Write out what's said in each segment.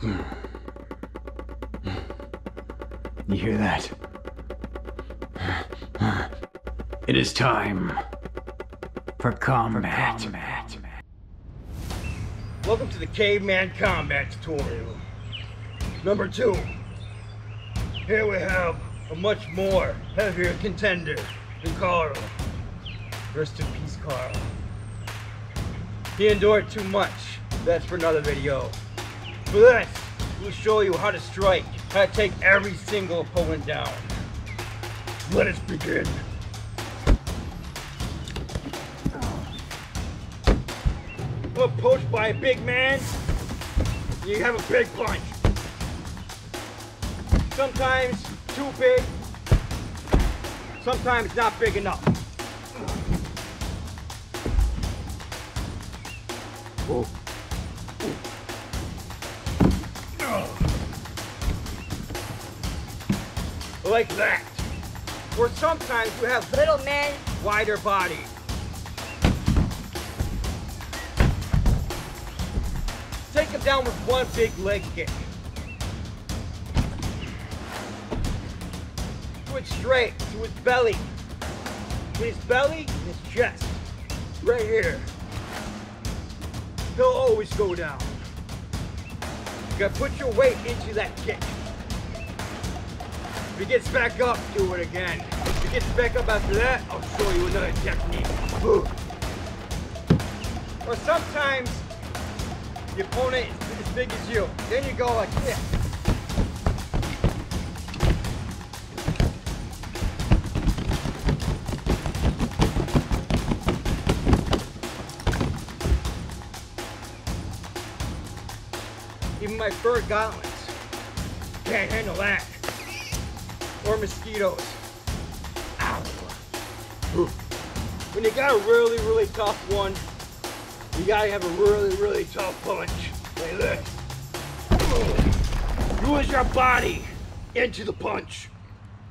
You hear that? It is time for combat. Welcome to the Caveman Combat Tutorial. Number two. Here we have a much more heavier contender than Carl. Rest in peace, Carl. He endured too much. That's for another video. For this, we'll show you how to strike, how to take every single opponent down. Let us begin. Approached by a big man, you have a big punch. Sometimes too big, sometimes not big enough. Whoa. Like that. Or sometimes you have little men, wider body. Take him down with one big leg kick. Do it straight to his belly. Between his belly and his chest. Right here. He'll always go down. You gotta put your weight into that kick. If he gets back up, do it again. If he gets back up after that, I'll show you another technique. Or sometimes the opponent is as big as you. Then you go like this. Even my fur gauntlets can't handle that. Or mosquitoes. Ow. When you got a really, really tough one, you gotta have a really, really tough punch. Like this. Use your body into the punch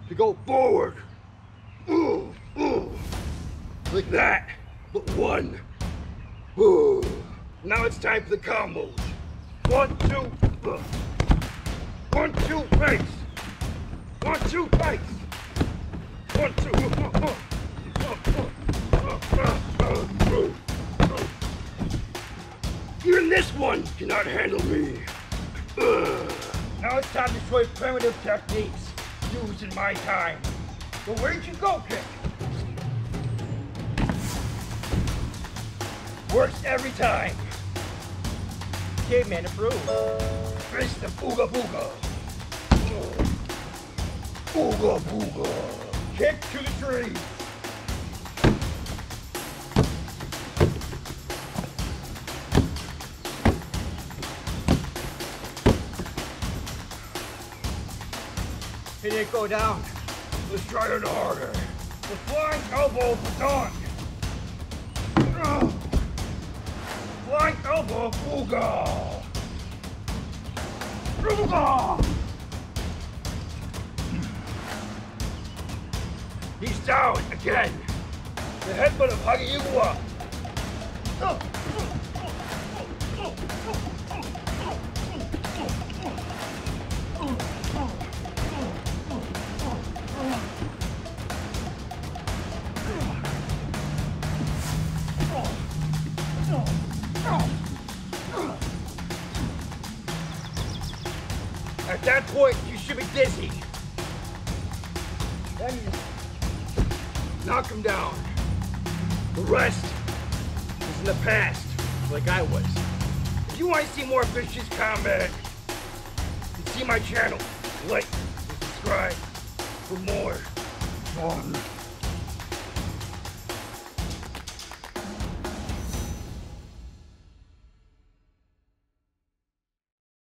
to go forward. Ooh, ooh. Like that, but one. Ooh. Now it's time for the combos. One, two, one, two, face. One, two, face. One, two. Even this one cannot handle me. Ugh. Now it's time to show you primitive techniques used in my time. So where'd you go, kick? Works every time. Caveman approved. Fist of booga booga. Booga booga. Kick to the tree. He didn't go down. Let's try it harder. The flying elbow for. Ugh. Flying elbow, Booga. Booga. He's down again. The headbutt of Hagiwa. At that point, you should be dizzy. Knock him down. The rest is in the past, like I was. If you want to see more vicious combat, you see my channel. Like and subscribe for more fun.